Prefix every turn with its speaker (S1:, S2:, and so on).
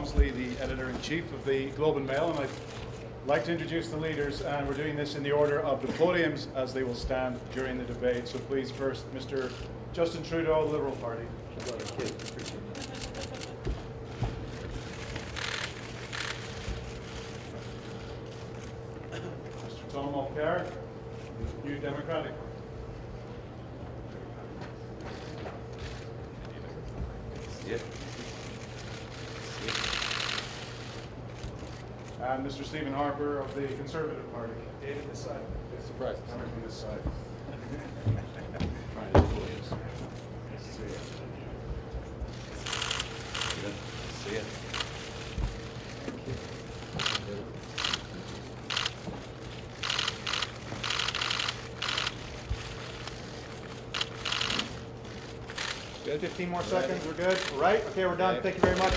S1: Walmsley, the editor-in-chief of the Globe and Mail, and I'd like to introduce the leaders, and we're doing this in the order of the podiums as they will stand during the debate. So please, first, Mr. Justin Trudeau, Liberal Party. Mr. Tom Mulcair, New Democratic. Uh, and Mr. Stephen Harper of the Conservative Party. David, this side.
S2: Surprised.
S1: Coming from this side.
S2: Trying to fool you. Good. See ya.
S1: Good, 15 more seconds, we're good? All right, okay, we're done, thank you very much.